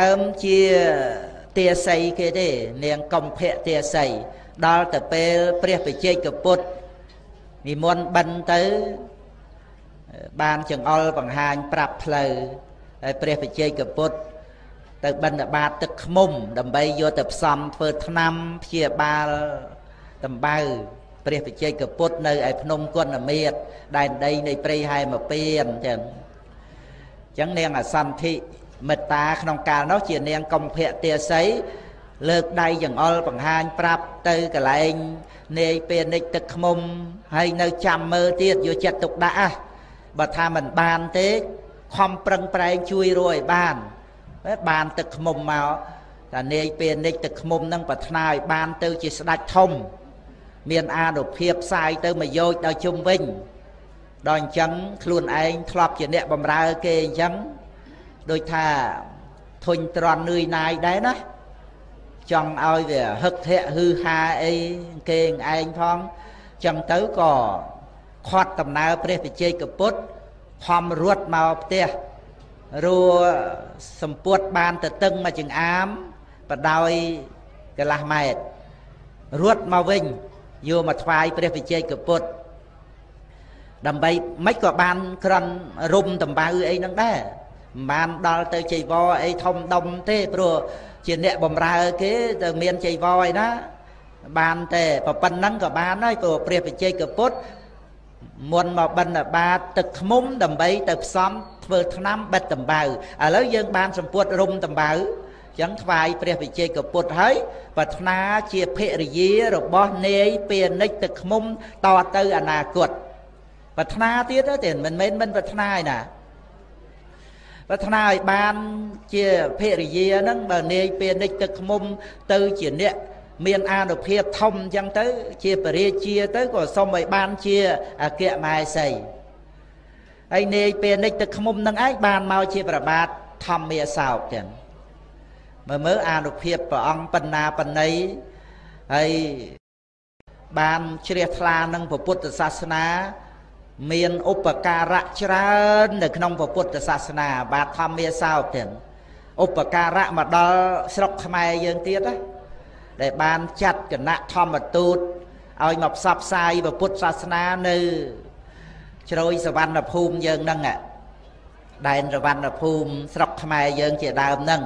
ដើមជាទាស័យគេទេ នាងកំភៈទាស័យដល់ទៅពេលព្រះបជ័យកពុទ្ធនិមន្តបិណ្ឌទៅ បានចង្អុលបង្ហាញប្រាប់ផ្លូវហើយព្រះបជ័យកពុទ្ធទៅបិណ្ឌបាតទឹកខ្មុំ ដើម្បីយកទៅផ្សំធ្វើថ្នាំព្យាបាលដំបៅព្រះបជ័យកពុទ្ធនៅឯភ្នំគុណមេតដែនដីនៃព្រៃហែមពៀនចឹងអញ្ចឹងនាងអសន្ធិ មេត្តាក្នុងកាលនោះជានាងកំភៈទាស័យលើកដៃចង្អុលបង្ហាញប្រាប់ទៅកន្លែងនាយពេលនិចទឹកខ្មុំហើយនៅចាំមើលទៀតយកចិត្តទុកដាក់បើថាមិនបានទេខំប្រឹងប្រែងជួយរួឲ្យបានបានទឹកខ្មុំមកតានាយពេលនិចទឹកខ្មុំនឹងប្រាថ្នាឲ្យបានទៅជាស្ដេចធំ មានអានុភាពផ្សាយទៅមកយោជដល់ជុំវិញដល់អញ្ចឹងខ្លួនឯងធ្លាប់ជាអ្នកបម្រើគេអញ្ចឹង ដូចថាធុញត្រន់នឿយណាយដែរណាចង់ឲ្យវាហឹកធាក់ហឺហាអីគេឯងផងចឹងទៅក៏ខាត់ដំណើរព្រះវិជ័យកពុទ្ធខំរត់មកផ្ទះរួសម្ពុតបានទៅតឹងមកចង្អាមបដោយកន្លះម៉ែត្ររត់មកវិញយកមកថ្វាយព្រះវិជ័យកពុទ្ធដើម្បីមិនក៏បានក្រន់រុំតំបៅអីហ្នឹងដែរ មិនបានដល់ទៅចៃវរអីធំដុំទេព្រោះជាអ្នកបំរើគេទៅមានចៃវរអីណាបានតែប៉ុណ្ណឹងក៏បានហើយព្រោះព្រះបច្ចេកពុទ្ធមុនមកបិណ្ឌបាតទឹកខ្មុំដើម្បីទៅផ្សំធ្វើថ្នាំបិទតំបៅឥឡូវយើងបានសម្ពុតរុំតំបៅចឹងថ្វាយព្រះវិជ័យកពុទ្ធហើយប្រាថ្នាជាភរិយារបស់នាយពានិចទឹកខ្មុំតទៅអនាគតប្រាថ្នាទៀតទេមិនមែនមិនប្រាថ្នាឯណា ប្រាថ្នាឲ្យបានជាភរិយាហ្នឹងបើនាយពានិចទឹកខ្មុំទៅជាអ្នកមានអានុភាពធំអញ្ចឹងទៅ ជាបរិជាទៅក៏សុំឲ្យបានជាអគ្គមហេសីហើយនាយពេលនិចទឹកខ្មុំនឹងឯងបានមកជាប្របាទធម្មាសោកចឹងមើលមើលអានុភាពព្រះអង្គបណ្ណាបណីហើយបានជ្រះថ្លានឹងពុទ្ធសាសនា មានឧបការៈច្រើននៅក្នុងពុទ្ធសាសនាបាទធម្មាសោកទាំងឧបការៈមកដល់ស្រុកខ្មែរយើងទៀតណាដែលបានចាត់គណៈធម្មទូតឲ្យមកផ្សព្វផ្សាយពុទ្ធសាសនានៅជ្រោយសវណ្ណភូមិយើងហ្នឹងដែនសវណ្ណភូមិស្រុកខ្មែរយើងជាដើមហ្នឹង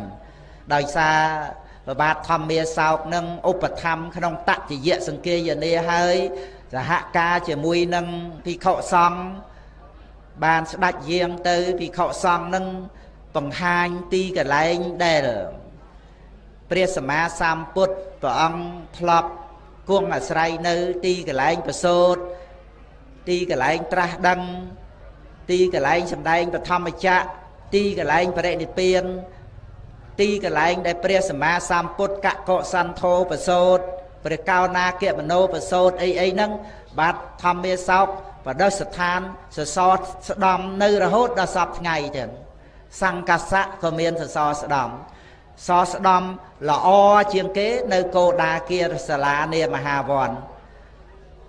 ដោយសារ ប្របាទធម្មាសោកនឹងឧបធម្មក្នុងតតិយៈសង្គាយនាហើយសហការជាមួយនឹងភិក្ខុសង្ឃបានស្ដាច់យាងទៅភិក្ខុសង្ឃនឹងបង្ហាញទីកន្លែងដែលព្រះសម្មាសម្ពុទ្ធព្រះអង្គធ្លាប់គង់អាស្រ័យនៅទីកន្លែងប្រសូតទីកន្លែងត្រាស់ដឹង ទីកន្លែងសម្ដែងបឋមចៈទីកន្លែងបរិនិព្វាន ទីកន្លែងដែលព្រះសម្មាសម្ពុទ្ធកកសន្ធោប្រសូតព្រះកោណាគមនោប្រសូតអីអីហ្នឹងបាទធម្មាសោកបដិស្ថានសសរស្ដំនៅរហូតដល់សពថ្ងៃចឹងសង្កសៈក៏មានសសរស្ដំសរស្ដំល្អជាងគេនៅកោដាគារសាលានាមហាវ័ន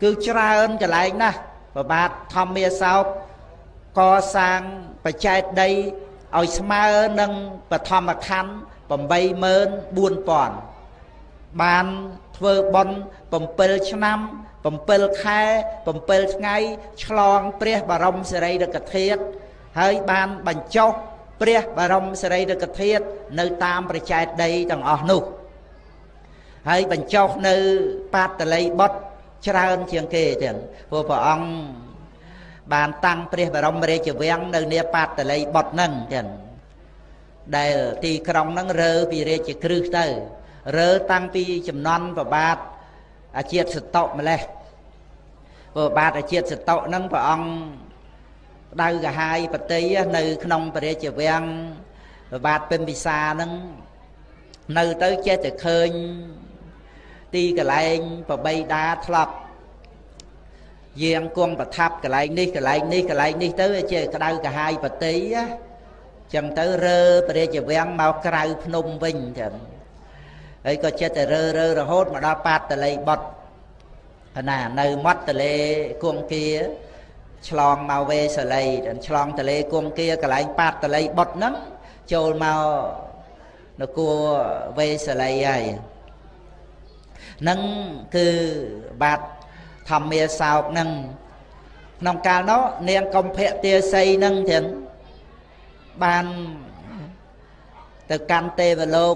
គឺច្រើនកន្លែងណាស់ប្របាទធម្មាសោកកសាងបច្ចេកដី ឲ្យស្មើនឹងបឋមខណ្ឌ84000បានធ្វើបន់7ឆ្នាំ7ខែ7ថ្ងៃឆ្លងព្រះបរមសារីរិកធាតុហើយបានបញ្ចុះព្រះបរមសារីរិកធាតុនៅតាមប្រជែកដីទាំងអស់នោះហើយបញ្ចុះនៅបាតលីបុត្រច្រើនជាងគេទៀតព្រោះព្រះអង្គ បានតាំងព្រះបរមរាជវាំងនៅនាបាតលីបុត្រហ្នឹងទៀតដែលទីក្រុងហ្នឹងរើពីរាជគ្រឹះទៅរើតាំងពីចំនួនប្របាទអាជាតិសតុម្លេះប្របាទអាជាតិសតុហ្នឹងព្រះអង្គដៅកាហាយបតីនៅក្នុងព្រះរាជវាំងប្របាទពិមពិសាហ្នឹងនៅទៅចេះតែឃើញទីកន្លែងប្របីដាធ្លាប់ យាងគង់ប្រថាប់កន្លែងនេះកន្លែងនេះកន្លែងនេះទៅជាក្តៅកាហាយបតីចឹងទៅរើព្រះរាជវាំងមកក្រៅភ្នំវិញចឹងហើយក៏ចិត្តតែរើរើរហូតមកដល់បាតតលេបុតណានៅមាត់តលេគង្គគាឆ្លងមកវេសលីឆ្លងតលេគង្គគាកន្លែងបាតតលេបុតហ្នឹងចូលមកនគរវេសលីហើយនឹងគឺបាទ ធម្មាសោកនឹងក្នុងកាលនោះនាងកំភៈទាសីនឹងទាំងបានទៅកាន់ទេវលោក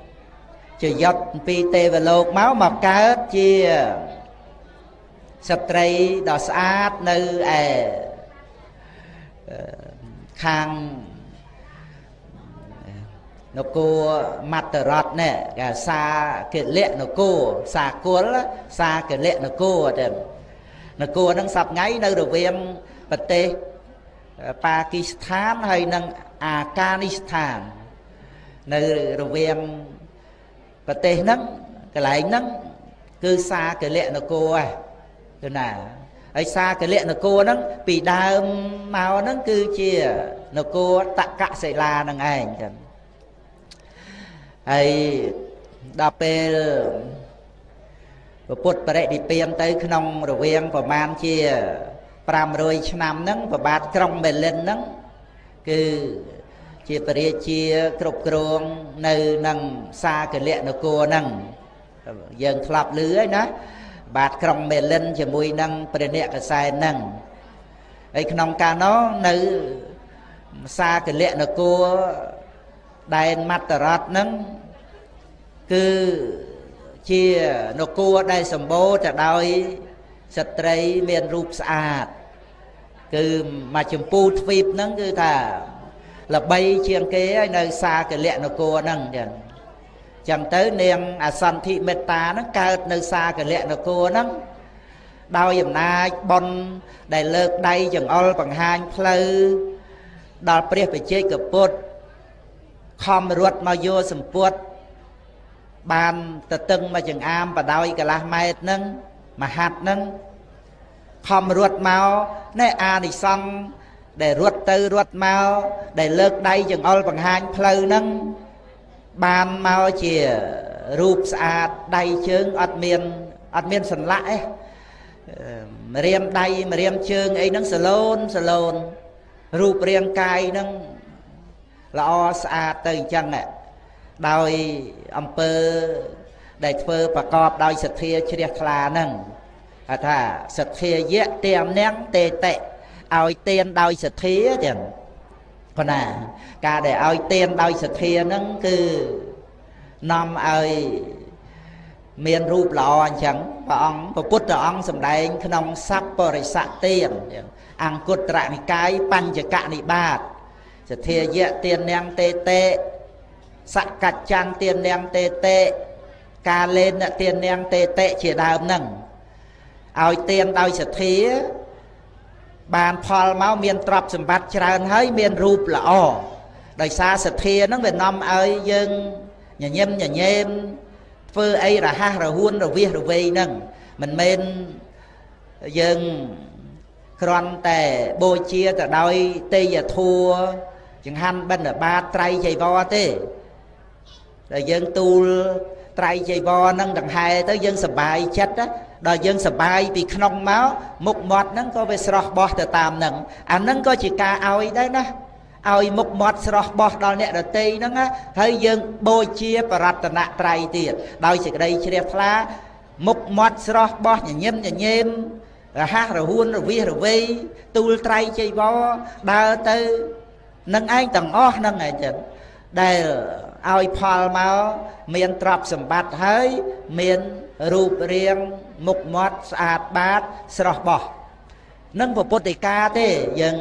ជាយត់ពីទេវលោកមកមកកើតជាស្ត្រីដ៏ស្អាតនៅឯខាងនគរមត្តរតនេះគេសាកិលៈនគរសាគុលសាកិលៈនគរទៅ នគរហ្នឹងសប្ងៃនៅរវាងប្រទេសប៉ាគីស្ថានហើយនិងអាកានីស្ថាន នៅរវាងប្រទេសហ្នឹងកន្លែងហ្នឹងគឺសាកិលៈនគរហ្នឹងគឺណាហើយសាកិលៈនគរហ្នឹងពីដើមមកហ្នឹងគឺជានគរតកសិលាហ្នឹងឯងចឹងហើយដល់ពេល ពុទ្ធបរិនិព្វានទៅក្នុងរវាងប្រមាណជា500ឆ្នាំហ្នឹងប្របាទក្រុងមេលិនហ្នឹងគឺជាពរាជាគ្រប់គ្រងនៅនឹងសាកលៈនគរហ្នឹងយើងធ្លាប់ឮហើយណាបាទក្រុងមេលិនជាមួយនឹងព្រះអ្នកកសែនហ្នឹងហើយក្នុងកាលនោះនៅសាកលៈនគរដែនមត្តរតហ្នឹងគឺ ជានគរដែលសម្បូរទៅដោយស្ត្រីមានរូបស្អាត គឺមកចម្ពូទ្វីបហ្នឹងគឺថាល្បីជាងគេហើយនៅសាកលៈនគរហ្នឹងចឹងចឹងទៅនាងអសន្ធិមេត្តាហ្នឹងកើតនៅសាកលៈនគរហ្នឹងដោយអំណាចបុណ្យដែលលើកដៃចង្អុលបង្ហាញផ្លូវដល់ព្រះបជ័យកពុទ្ធខំរត់មកយកសម្ពុត បានទៅតឹងមកចង្អាមបដោយកន្លះម៉ែត្រហ្នឹងមហាត់ហ្នឹងខំរត់មកណែអានិសង្ឃដែលរត់ទៅរត់មកដែលលើកដៃចង្អុលបង្ហាញផ្លូវហ្នឹងបានមកជារូបស្អាតដៃជើងអត់មានអត់មានសន្លាក់ឯងម្រាមដៃម្រាមជើងអីហ្នឹងសឡូនសឡូនរូបរាងកាយហ្នឹងល្អស្អាតទៅអញ្ចឹង ដោយអំពើដែលធ្វើប្រកបដោយសទ្ធាជ្រះថ្លាហ្នឹងថាសទ្ធាយៈទេមនាងទេតិឲ្យទៀនដោយសទ្ធាចឹងប៉ុណ្ណាការដែលឲ្យទៀនដោយសទ្ធាហ្នឹងគឺនាំឲ្យមានរូបល្អអញ្ចឹងព្រះអង្គព្រះពុទ្ធអង្គសម្ដែង ក្នុងសัพពរិស័កទៀនអង្គុត្រនិកាយបញ្ចកនិបាតសទ្ធាយៈទៀននាងទេតេ សកច្ចាំងទៀននាងទេតេការលេនទៀននាងទេតេជាដើមហ្នឹងឲ្យទៀនដោយសទ្ធាបានផលមកមានទ្រព្យសម្បត្តិច្រើនហើយមានរូបល្អដោយសារសទ្ធាហ្នឹងវានាំឲ្យយើងញញឹមញញែមធ្វើអីរហ័សរហួនរវិះរវៃហ្នឹងមិនមែនយើងគ្រាន់តែបូជាទៅដោយទេយធัวចង្ហាន់បិណ្ឌបាតត្រៃចីវរទេ តែយើងទូលត្រៃចីវរហ្នឹងដង្ហែទៅយើងសប្បាយចិត្តដល់យើងសប្បាយពីក្នុងមកមុខមាត់ហ្នឹងក៏វាស្រស់បោះទៅតាមហ្នឹងអាហ្នឹងក៏ជាការឲ្យដែរណាឲ្យមុខមាត់ស្រស់បោះដល់អ្នកដតីហ្នឹងហើយយើងបូជាបរតនត្រ័យទៀតដោយសេចក្តីជ្រះថ្លាមុខមាត់ស្រស់បោះញញឹមញញែមរហ័សរហួនរវិះរវៃទូលត្រៃចីវរដើរទៅនឹងឯងទាំងអស់ហ្នឹងឯងចឹងដែល ឲ្យផលមកមានទ្រព្យសម្បត្តិហើយមានរូបរាងមុខមាត់ស្អាតបាតស្រស់បោះនឹងពុទ្ធិកាទេយើង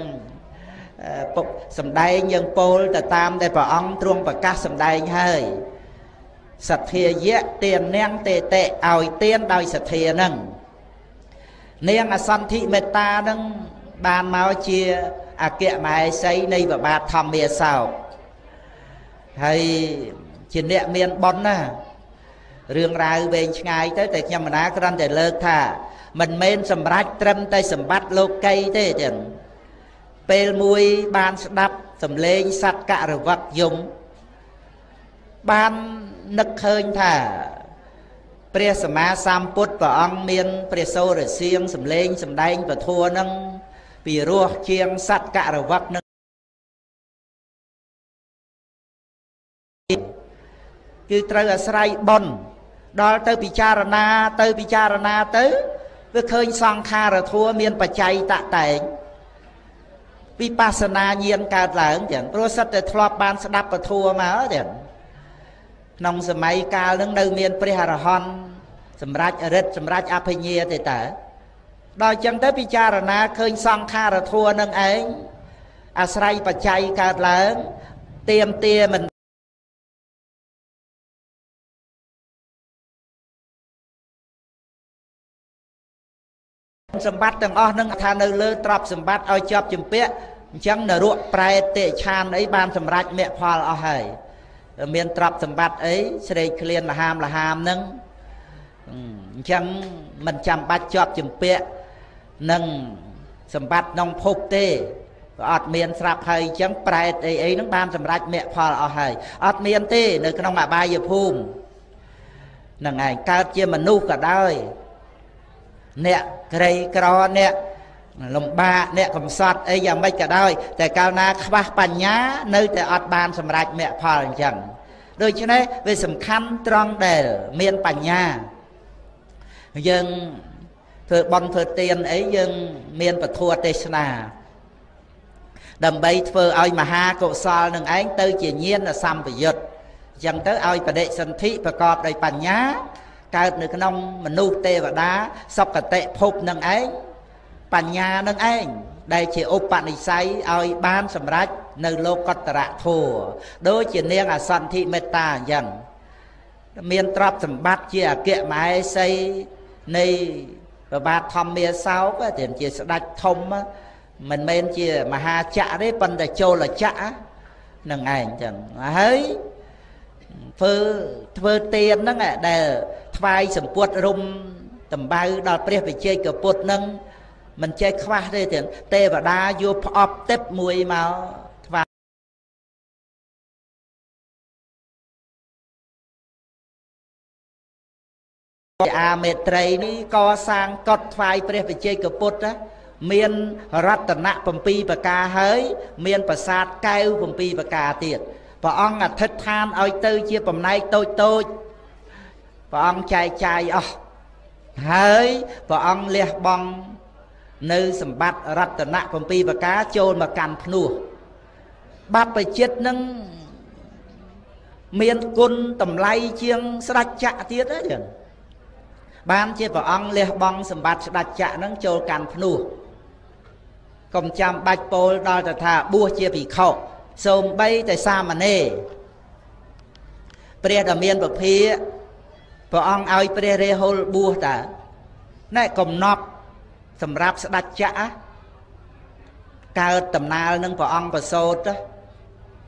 ពុកសំដែងយើងពោលទៅតាមដែលព្រះអង្គទ្រង់ប្រកាសសំដែងហើយសទ្ធាយៈទាននាងទេតេឲ្យទានដោយសទ្ធានឹងនាងអសន្ធិមេត្តានឹងបានមកជាអគ្គមហេសីនៃប្របាទធម្មាសោក ហើយជាអ្នកមានបុណ្យណារឿងរ៉ាវវែងឆ្ងាយទៅតែខ្ញុំមិនណាគ្រាន់តែលើកថាមិនមែនសម្រេចត្រឹមតែសម្បត្តិលោកីទេចឹងពេលមួយបានស្ដាប់សំឡេងសត្វករវឹកយំបាននឹកឃើញថាព្រះសម្មាសម្ពុទ្ធព្រះអង្គមានព្រះសូរសៀងសំឡេងសំដែងពធัวនឹងពីរោះជាងសត្វករវឹកនឹង គឺត្រូវអាស្រ័យបុណ្យដល់ទៅពិចារណាទៅពិចារណាទៅវាឃើញសង្ខារធัวមានបច្ច័យតតែងវិបស្សនាញាណកើតឡើងទាំងព្រោះសិតតែធ្លាប់បានស្ដាប់ពធัวមកទាំងក្នុងសម័យកាលនឹងនៅមានព្រះអរហន្តសម្រាប់រិទ្ធសម្រាប់អភិញ្ញាទេតើដល់អញ្ចឹងទៅពិចារណាឃើញសង្ខារធัวនឹងឯងអាស្រ័យបច្ច័យកើតឡើងទៀមទាមិន សម្បត្តិទាំងអស់នឹងថានៅលើទ្រព្យសម្បត្តិឲ្យជាប់ជំពាក់អញ្ចឹងនរកប្រែតិឆានអីបានសម្រេចមគ្គផលអស់ហើយមានទ្រព្យសម្បត្តិអីស្រេកឃ្លានលហាមលហាមនឹងអញ្ចឹងមិនចាំបាច់ជាប់ជំពាក់នឹងសម្បត្តិក្នុងភពទេក៏អត់មានស្រាប់ហើយអញ្ចឹងប្រែតអីអីហ្នឹងបានសម្រេចមគ្គផលអស់ហើយអត់មានទេ នៅក្នុងអបាយភូមិហ្នឹងឯងកើតជាមនុស្សក៏ដោយ អ្នកក្រីក្រអ្នកលំបាកអ្នកកំសត់អីយ៉ាងម៉េចក៏ដោយតែកាលណាខ្វះបញ្ញា នៅតែអត់បានសម្រេចមគ្គផលអញ្ចឹងដូច្នេះវាសំខាន់ត្រង់ដែលមានបញ្ញាយើងធ្វើបន់ធ្វើទានអីយើងមានពធទេសនាដើម្បីធ្វើឲ្យមហាកុសលនឹងឯងទៅជាញាណសម្ពយុទ្ធអញ្ចឹងទៅឲ្យបដិសន្ធិប្រកបដោយបញ្ញា កើតនៅក្នុងមនុស្សទេវតាសុគតិភពនឹងឯងបញ្ញានឹងឯងដែលជាឧបនិស្ស័យឲ្យបានសម្រេចនៅលោកតរៈធัวដូចជានាងអសន្ធិមេត្តាអញ្ចឹងមានទ្រព្យសម្បត្តិជាអគ្គមហេសីនៃប្របាទធម្មាសោកតែជាស្ដេចធំមិនមែនជាមហាចក្រទេប៉ុន្តែចូលចក្រនឹងឯងចឹងហើយ ធ្វើធ្វើទៀនហ្នឹងដែលថ្វាយសម្ពុតរុំតំបៅដល់ព្រះវិជ័យកពុទ្ធហ្នឹងមិនចេះខ្វះទេទាំងទេវតាយកផ្អប់ទឹកមួយមកថ្វាយអាមេត្រីនេះកសាងកត់ថ្វាយព្រះវិជ័យកពុទ្ធណាមានរតនៈ7ប្រការហើយ មានប្រាសាទកែវ7ប្រការទៀត ព្រះអង្គអធិដ្ឋានឲ្យទៅជាបំណែកតូចតូចព្រះអង្គចែកចាយអស់ហើយព្រះអង្គលះបង់នៅសម្បត្តិរតនៈ7ប្រការចូលមកកាន់ភ្នោះបព្វជិតនឹងមានគុណតម្លៃជាងស្ដេចចក្រទៀតហ្នឹងបានជាព្រះអង្គលះបង់សម្បត្តិស្ដេចចក្រហ្នឹងចូលកាន់ភ្នោះកុំចាំបាច់ពោលដល់ទៅថាបួសជាភិក្ខុ សូម្បីតែសាមណេរព្រះដ៏មានពភាព្រះអង្គឲ្យព្រះរាហុលបួសតើណែកំណប់សម្រាប់ស្ដេចចក្រកើតដំណើរនឹងព្រះអង្គប្រសូត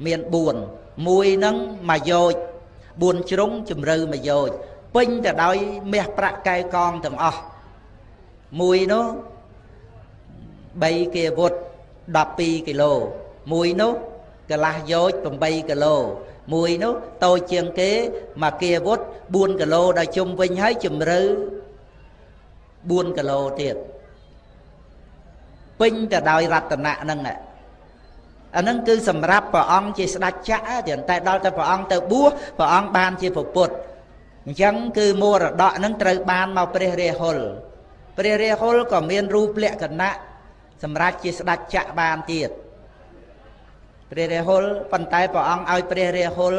មាន4មួយនឹងមួយយោជ4ជ្រុងជំរឿមួយយោជពេញទៅដោយមាសប្រាក់កែកងទាំងអស់មួយនោះ3គីវុត12គីឡូមួយនោះ កន្លះយោជ8គីឡូមួយនោះតូចជាងគេមកគីវុត4គីឡូដល់ជុំវិញហើយជំរឿ4គីឡូទៀតពេញទៅដោយរតនៈហ្នឹងអាហ្នឹងគឺសម្រាប់ព្រះអង្គជាស្ដេចចក្រតែដល់តែព្រះអង្គទៅបួសព្រះអង្គបានជាពុទ្ធអញ្ចឹងគឺមរតកហ្នឹងត្រូវបានមកព្រះរាហុលព្រះរាហុលក៏មានរូបលក្ខណៈសម្រាប់ជាស្ដេចចក្របានទៀត ព្រះរាហុលប៉ុន្តែព្រះអង្គឲ្យព្រះរាហុល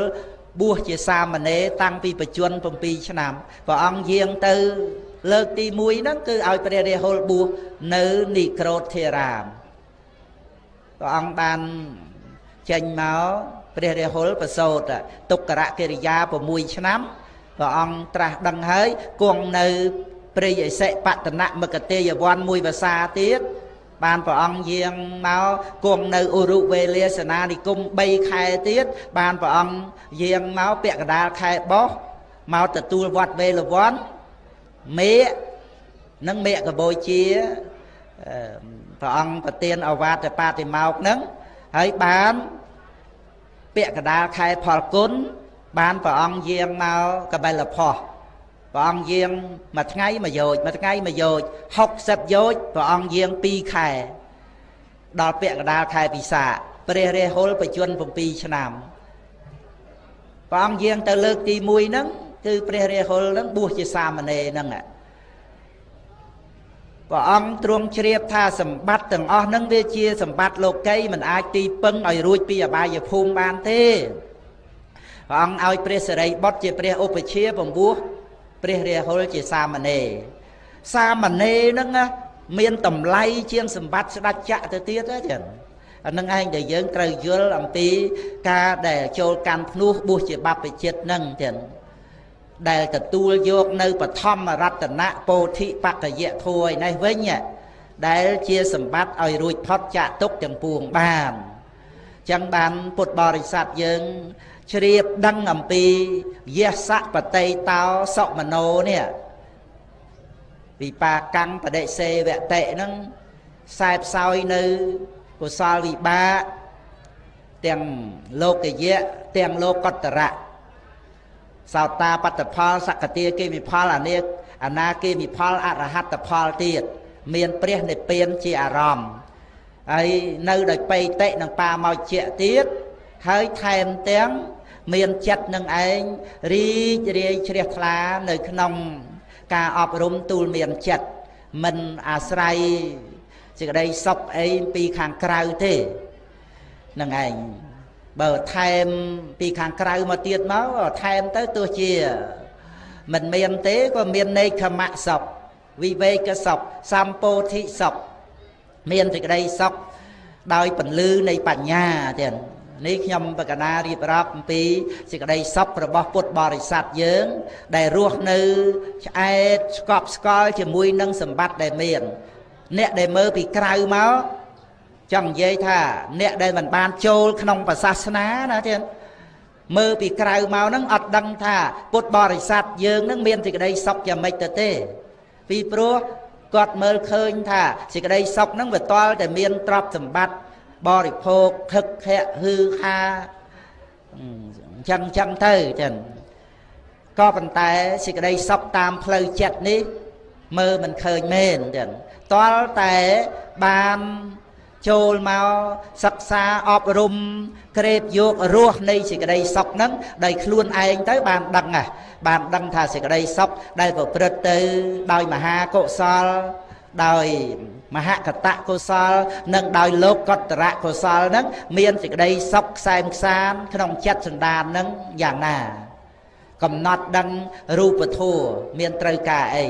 បួសជាសាមណេរតាំងពីបច្ចុប្បន្ន7ឆ្នាំព្រះអង្គយាងទៅលើកទី1ហ្នឹងគឺឲ្យព្រះរាហុលបួសនៅនិក្រូធធារាមព្រះអង្គបានចេញមកព្រះរាហុលប្រសូតទុក្ករកិរិយា6ឆ្នាំព្រះអង្គត្រាស់ដឹងហើយគង់នៅព្រះយសិបតនមគតិយវ័នមួយភាសាទៀត បានព្រះអង្គយាងមកគង់នៅឧរុវេលាសនានិគម3ខែទៀតបានព្រះអង្គយាងមកពាក់កដាលខែបោះមកទទួលវត្តវេលវ័នមេកនិងមេកកបូជាព្រះអង្គប្រទានអវាទបាតិមកនឹងហើយបានពាក់កដាលខែផលគុណបានព្រះអង្គយាងមកកបិលផោះ ព្រះអង្គយាងមួយថ្ងៃមួយយោជមួយថ្ងៃមួយយោជ60យោជព្រះអង្គយាង2ខែដល់ពាក់កណ្ដាលខែពិសាព្រះរាហុលបជន7ឆ្នាំព្រះអង្គយាងទៅលើកទី1ហ្នឹងគឺព្រះរាហុលហ្នឹងបួសជាសាមណេរហ្នឹងព្រះអង្គទ្រង់ជ្រាបថាសម្បត្តិទាំងអស់ហ្នឹងវាជាសម្បត្តិលោកីមិនអាចទីពឹងឲ្យរួចពីអបាយភូមិបានទេព្រះអង្គឲ្យព្រះសិរីបុត្រជាព្រះឧបជាបំពោះ ព្រះរាហុលជាសាមណេរសាមណេរហ្នឹងមានតម្លៃជាងសម្បត្តិស្ដេចចក្រទៅទៀតទេចឹងអានឹងឯងដែលយើងត្រូវយល់អំពីការដែលចូលកាន់ភ្នោះបួសជាបព្វជិតហ្នឹងចឹងដែលទទួលយកនៅបឋមរតនៈពោធិបកយៈធัวឯនេះវិញដែលជាសម្បត្តិឲ្យរួចផុតចាកទុកទាំងពួងបានចឹងបានពុទ្ធបរិស័ទយើង ជ្រាបដឹងអំពីយសៈបតីតោសុមនោនេះវិបាកាំងបដិសេវតិហ្នឹងខ្សែផ្សោយនៅកុសលវិបាកទាំងលោកយៈទាំងលោកតរៈសោតាបត្តផលសកតាគេមិផលអានិកអនាគេមិផលអរហត្តផលទៀតមានព្រះនិព្វានជាអារម្មណ៍ហើយនៅដោយបេតិនឹងបាមកជាទៀតហើយថែមទាំង មានចិត្តនឹងឯងរីករាយជ្រះថ្លានៅក្នុង ការអប់រំទូលមានចិត្តមិនអាស្រ័យសេចក្តីសុខអីពីខាងក្រៅទេនឹងឯងបើថែមពីខាងក្រៅមកទៀតមកថែមទៅទោះជា មិនមានទេក៏មាននេខមៈសុខវិវេកសុខសម្ពោធិសុខមានសេចក្តីសុខដោយពន្លឺនៃបញ្ញាទៀត នេះខ្ញុំបកណារៀបរាប់អំពីសេចក្តីសុខរបស់ពុទ្ធបរិស័ទយើង ដែលរស់នៅឆ្អែតស្កប់ស្កល់ជាមួយនឹងសម្បត្តិដែលមាន អ្នកដែលមើលពីក្រៅមកចង់និយាយថា អ្នកដែលមិនបានចូលក្នុងប្រសាសនាណាទៀតមើលពីក្រៅមកហ្នឹងអត់ដឹងថាពុទ្ធបរិស័ទយើងហ្នឹងមានសេចក្តីសុខយ៉ាងម៉េចទៅទេ ពីព្រោះគាត់មើលឃើញថាសេចក្តីសុខហ្នឹងវាតល់តែមានទ្រព្យសម្បត្តិ បរិភោគខឹកខៈហឺហាអញ្ចឹងអញ្ចឹងទៅចឹងក៏ប៉ុន្តែសេចក្តីសុខតាមផ្លូវចិត្តនេះ មើលមិនឃើញមែនចឹងតលតែបានចូលមកសិក្សាអប់រំក្រេបយករស់នៃសេចក្តីសុខហ្នឹងដោយខ្លួនឯងទៅបានដឹងហ่ะបានដឹងថាសេចក្តីសុខដែលប្រព្រឹត្តទៅដោយមហាកុសលដោយ មហកតកុសល និងដោយលោកកតរៈកុសលនឹងមានសេចក្តីសុខខ្សែមខ្សានក្នុងចិត្តសន្តាននឹងយ៉ាងណា កំណត់ដឹងរូបធម៌មានត្រូវការអី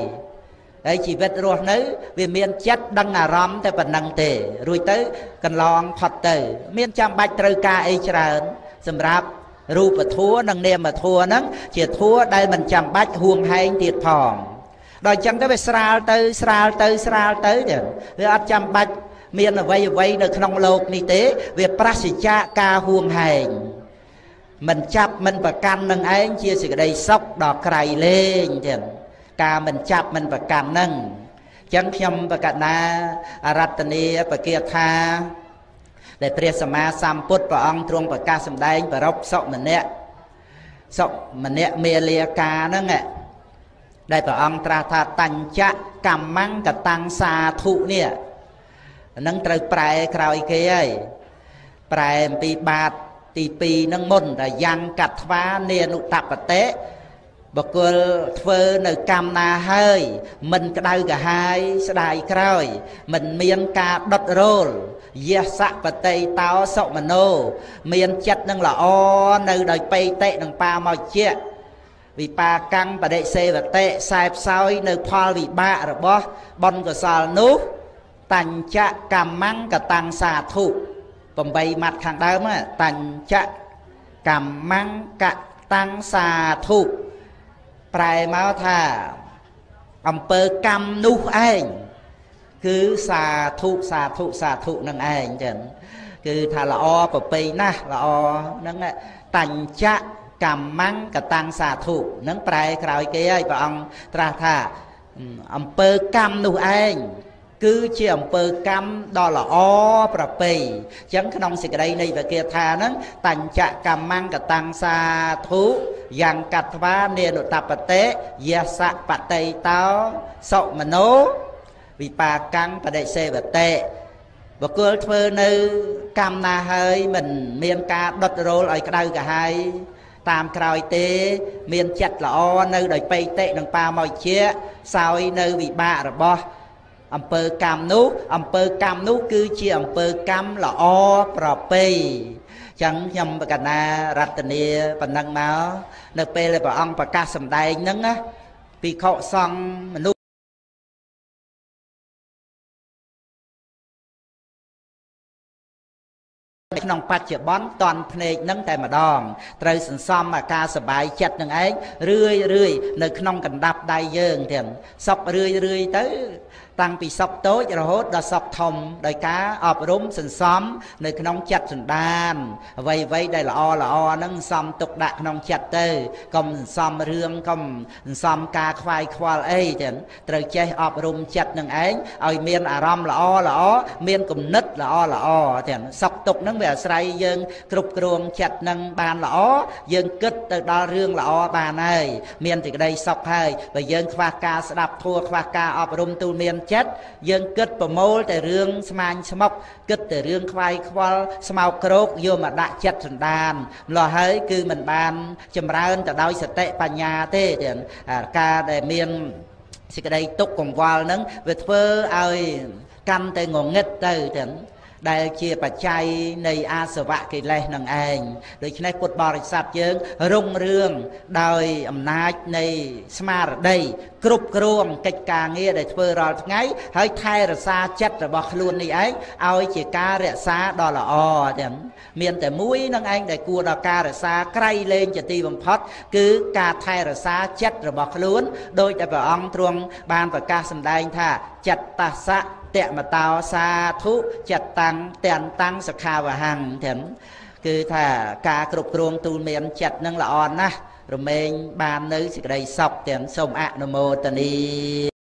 ហើយជីវិតរស់នៅ វាមានចិត្តដឹងអារម្មណ៍តែប៉ុណ្ណឹងទេ រួចទៅកន្លងផុតទៅ មានចាំបាច់ត្រូវការអីច្រើន សម្រាប់រូបធម៌និងនាមធម៌ហ្នឹងជាធម៌ដែលមិនចាំបាច់ហួងហែងទៀតផង ដល់អញ្ចឹងទៅវាស្រាលទៅស្រាលទៅស្រាលទៅចឹងវាអត់ចាំបាច់មានអ្វីអ្វីនៅក្នុងលោកនេះទេ វាប្រសិជ្ជៈការហួងហែងមិនចាប់មិនប្រកាន់នឹងឯងជាសេចក្តីសុខដល់ក្រៃលែងចឹងការមិនចាប់មិនប្រកាន់នឹងអញ្ចឹងខ្ញុំបកណាអរតនីបគាថាដែលព្រះសម្មាសម្ពុទ្ធព្រះអង្គទ្រង់ប្រកាសសម្ដែងប្រពសុម្នាក់សុម្នាក់មេលាកាហ្នឹង ដែលព្រះអង្គត្រាស់ថាតញ្ចកម្មង្កតាំងសាធុនេះហ្នឹងត្រូវប្រែក្រោយគេហើយប្រែអំពីបាតទី2ហ្នឹងមុនតែយ៉ាងកាត់ថ្វានេនុតបតេបកុលធ្វើនៅកម្មណាហើយ មិនក្តៅកាហាយស្ដាយក្រោយ មិនមានការដុតរោលយសៈបតីតោសុមโนមានចិត្តនឹងល្អនៅដោយបេតិនឹងបាមកជា វិបាកាំងបដិសេវតិខ្សែផ្សោយនៅផលវិបាករបស់បុណ្យកុសលនោះតញ្ចកម្មੰកតាំងសាធុ8ម៉ាត់ខាងដើមតញ្ចកម្មੰកតាំងសាធុប្រែមកថាអំពើកម្មនោះឯងគឺសាធុសាធុសាធុនឹងឯងចឹងគឺថាល្អប្រពៃណាស់ល្អហ្នឹងតញ្ច កម្មੰកតាំងសាធុនឹងប្រែក្រោយគេហើយព្រះអង្គត្រាស់ថាអំពើកម្មនោះឯងគឺជាអំពើកម្មដ៏ល្អប្រពៃអញ្ចឹងក្នុងសេចក្តីនៃវិគាថាហ្នឹងតញ្ចកម្មੰកតាំងសាធុយ៉ាងកត្វានេនុតបតេយសៈបតិតោសុមโนវិបាកាំងបដិសេវតេបកុលធ្វើនៅកម្មណាហើយមិនមានការដុតរោលឲ្យក្តៅកាហាយ តាមក្រោយទេ មានចិត្តល្អនៅដោយបេតិនឹងបាមកជាសោយនៅវិបាករបស់អំពើកម្មនោះអំពើកម្មនោះគឺជាអំពើកម្មល្អប្រពៃចឹងខ្ញុំបកណារតនាប៉ុណ្ណឹងមកនៅពេលដែលព្រះអង្គប្រកាសសម្ដែងហ្នឹងណាភិក្ខុសង្ឃមនុស្ស ក្នុងបច្ចុប្បន្នតន់ភ្នែកនឹងតែម្ដងត្រូវសន្សំអាការសបាយចិត្តនឹងឯងរឿយរឿយនៅក្នុងកណ្ដាប់ដៃយើងទាំងសពរឿយរឿយទៅ តាំងពីសពតូចរហូតដល់សពធំដោយការអប់រំសន្សំនៅក្នុងចិត្តសន្តានអ្វីអ្វីដែលល្អល្អហ្នឹងសន្សំទុកដាក់ក្នុងចិត្តទៅកុំសន្សំរឿងកុំសន្សំការខ្វាយខ្វល់អីចឹងត្រូវចេះអប់រំចិត្តនឹងឯងឲ្យមានអារម្មណ៍ល្អល្អមានគំនិតល្អល្អចឹងសុខទុក្ខហ្នឹងវាអាស្រ័យយើងគ្រប់គ្រងចិត្តនឹងបានល្អយើងគិតទៅដល់រឿងល្អបានហើយមានសេចក្តីសុខហើយបើយើងខ្វះការស្ដាប់ធัวខ្វះការអប់រំទូលមានចិត្តយើងគិតប្រមូលតែរឿងស្មាញស្មុកគិតតែរឿងខ្វាយខ្វល់ស្មោកគ្រោកយកមកដាក់ចិត្តសន្តានម្លោះហើយគឺมันបាន ចម្រើនទៅដោយសតិបញ្ញាទេទាំងការដែលមានសេចក្តីទុកកង្វល់ហ្នឹងវាធ្វើឲ្យកាន់តែងងឹតទៅទាំង ដែលជាបច្ច័យនៃអាសវៈកិលេសនឹងឯងដូច្នេះពុទ្ធបរិស័ទយើងរុងរឿងដោយអំណាចនៃស្មារតីគ្រប់គ្រងកិច្ចការងារដែលធ្វើរាល់ថ្ងៃហើយថែរក្សាចិត្តរបស់ខ្លួននេះឯងឲ្យជាការរក្សាដ៏ល្អទាំងមានតែមួយនឹងឯងដែលគួរដល់ការរក្សាក្រៃលែងជាទីបំផុត គឺការថែរក្សាចិត្តរបស់ខ្លួនដោយតែព្រះអង្គទ្រង់បានប្រកាសសម្ដែងថាចិត្តតសៈ តមតោសាធុចិត្តតាំងទាំងតាំងសខាវហੰទាំងគឺថាការគ្រប់គ្រងទូលមានចិត្តនឹងល្អណាស់រមែងបាននៅសេចក្តីសុខទាំងសូមអនុមោទនី